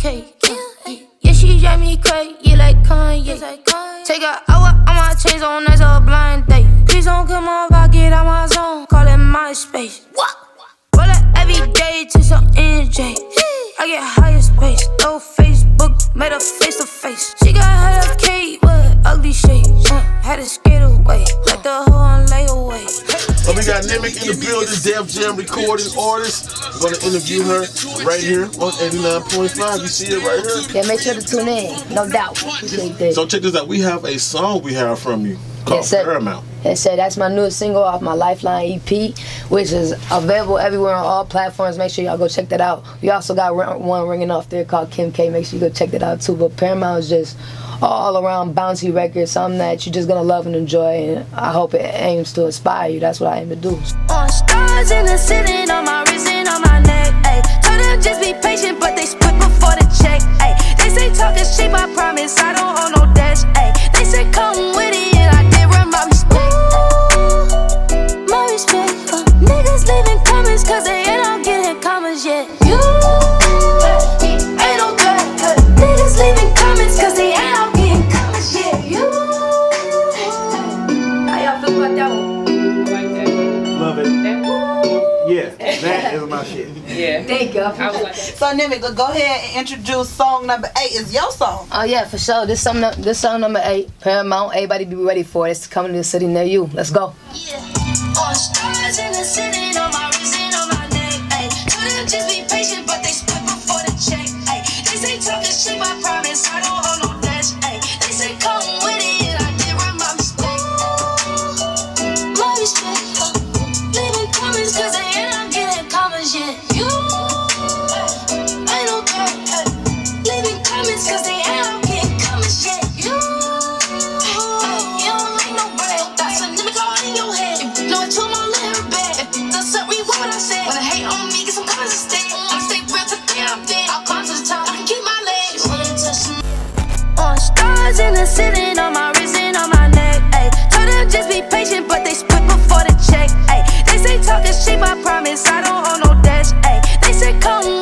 cake. Yeah, she drive me crazy, yeah, like Kanye. Take a hour on my chains on, that's a blind date. Please don't come on, pocket out my zone. Call it my space. What? Roll it every day to some NJ. I get higher space, no Facebook, made a face to face. She got hella cake, but ugly shape. So we got Nimic in the building, Def Jam recording artist. We're gonna interview her right here on 89.5. You see it right here. Yeah, make sure to tune in, no doubt. So check this out. We have a song we have from you called Yes, sir. Paramount. And said that's my newest single off my Lifeline EP, which is available everywhere on all platforms. Make sure y'all go check that out. We also got one ringing off there called Kim K. Make sure you go check that out too. But Paramount is just all around bouncy record, something that you're just gonna love and enjoy. And I hope it aims to inspire you. That's what I aim to do. Stars in the on my wrist and on my neck. Them just be patient, Love it. Yeah, that is my shit. Yeah. Thank you. I like, So Nimic, go ahead and introduce song number eight. Is your song? Oh yeah, for sure. This song, this song number eight, Paramount. Everybody be ready for it. It's coming to the city near you. Let's go. On dollars in the ceiling on my wrist and on my neck. Ayy, told them just be patient, but they split before the check. Ayy, they say talk is cheap. I promise I don't owe no debts. They said come.